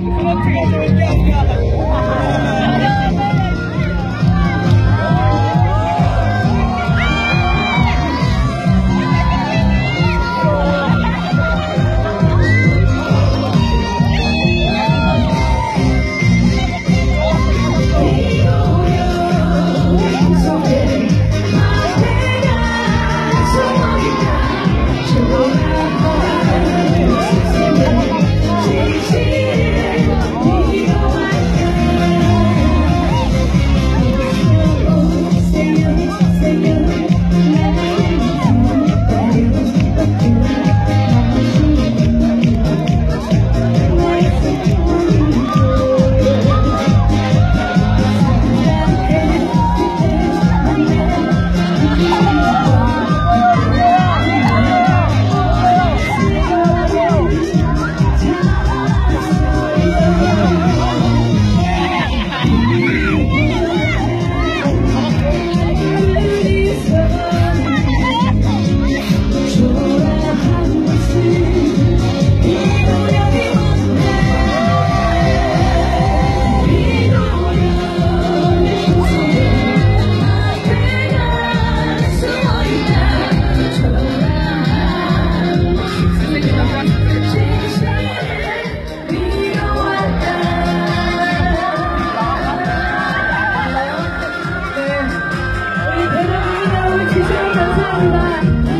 Хлопці, каже, витягка. bye